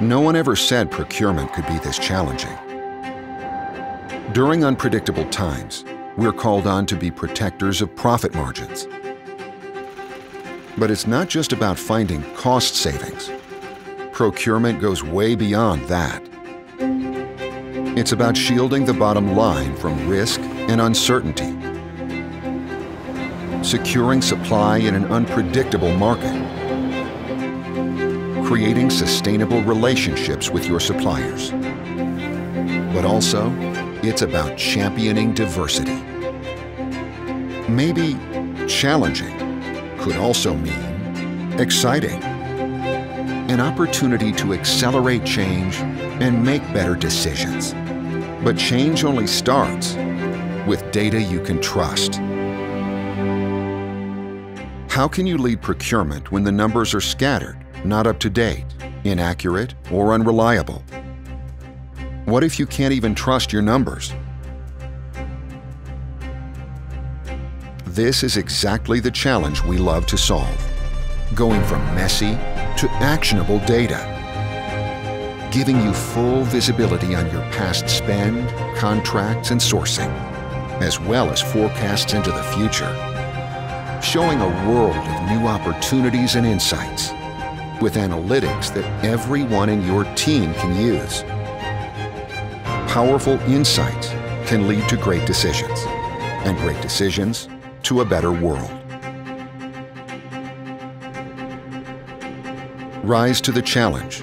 No one ever said procurement could be this challenging. During unpredictable times, we're called on to be protectors of profit margins. But it's not just about finding cost savings. Procurement goes way beyond that. It's about shielding the bottom line from risk and uncertainty, securing supply in an unpredictable market, creating sustainable relationships with your suppliers. But also, it's about championing diversity. Maybe challenging could also mean exciting. An opportunity to accelerate change and make better decisions. But change only starts with data you can trust. How can you lead procurement when the numbers are scattered, not up to date, inaccurate, or unreliable? What if you can't even trust your numbers? This is exactly the challenge we love to solve. Going from messy to actionable data. Giving you full visibility on your past spend, contracts, and sourcing, as well as forecasts into the future. Showing a world of new opportunities and insights with analytics that everyone in your team can use powerful insights can lead to great decisions, and great decisions to a better world. Rise to the challenge